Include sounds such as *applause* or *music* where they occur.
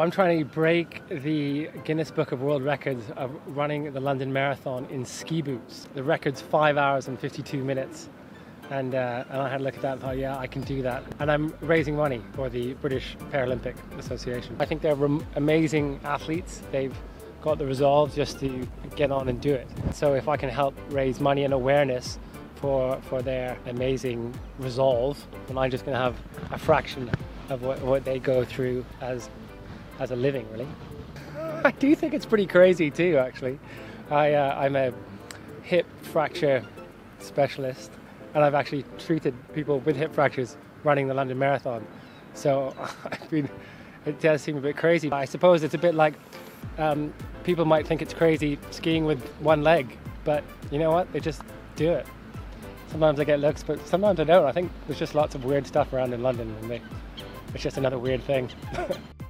I'm trying to break the Guinness Book of World Records of running the London Marathon in ski boots. The record's 5 hours and 52 minutes. And, uh, and I had a look at that and thought, yeah, I can do that. And I'm raising money for the British Paralympic Association. I think they're amazing athletes. They've got the resolve just to get on and do it. So if I can help raise money and awareness for, for their amazing resolve, then I'm just going to have a fraction of what, what they go through as as a living, really. *laughs* I do think it's pretty crazy too, actually. I, uh, I'm a hip fracture specialist, and I've actually treated people with hip fractures running the London Marathon. So *laughs* I mean, it does seem a bit crazy. I suppose it's a bit like um, people might think it's crazy skiing with one leg, but you know what? They just do it. Sometimes I get looks, but sometimes I don't. I think there's just lots of weird stuff around in London, and they, it's just another weird thing. *laughs*